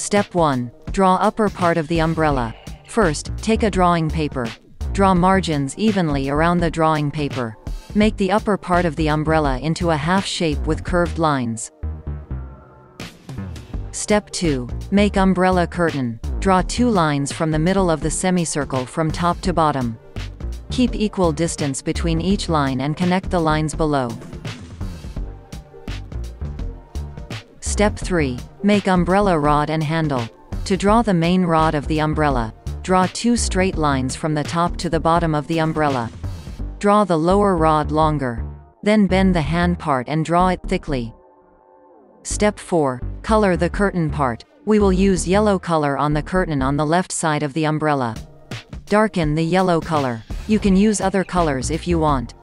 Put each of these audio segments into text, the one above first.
Step 1. Draw upper part of the umbrella. First, take a drawing paper. Draw margins evenly around the drawing paper. Make the upper part of the umbrella into a half shape with curved lines. Step 2. Make umbrella curtain. Draw two lines from the middle of the semicircle from top to bottom. Keep equal distance between each line and connect the lines below. Step 3. Make umbrella rod and handle. To draw the main rod of the umbrella, draw two straight lines from the top to the bottom of the umbrella. Draw the lower rod longer. Then bend the hand part and draw it thickly. Step 4. Color the curtain part. We will use yellow color on the curtain on the left side of the umbrella. Darken the yellow color. You can use other colors if you want.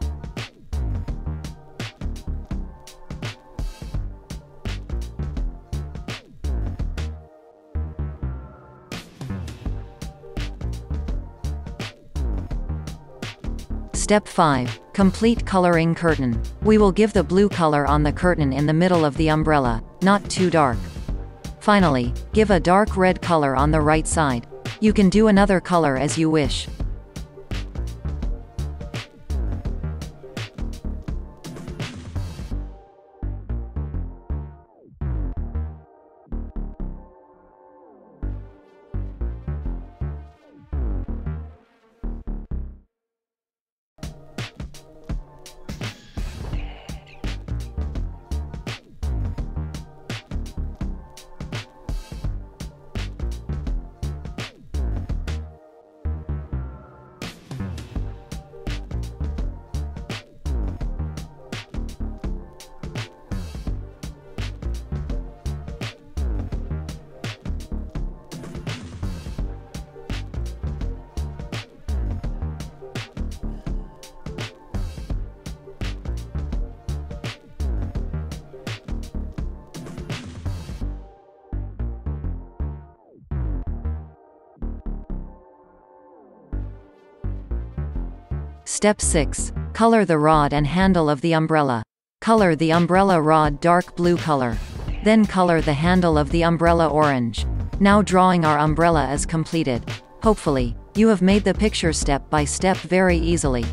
Step 5. Complete coloring curtain. We will give the blue color on the curtain in the middle of the umbrella, not too dark. Finally, give a dark red color on the right side. You can do another color as you wish. Step 6. Color the rod and handle of the umbrella. Color the umbrella rod dark blue color. Then color the handle of the umbrella orange. Now drawing our umbrella is completed. Hopefully, you have made the picture step by step very easily.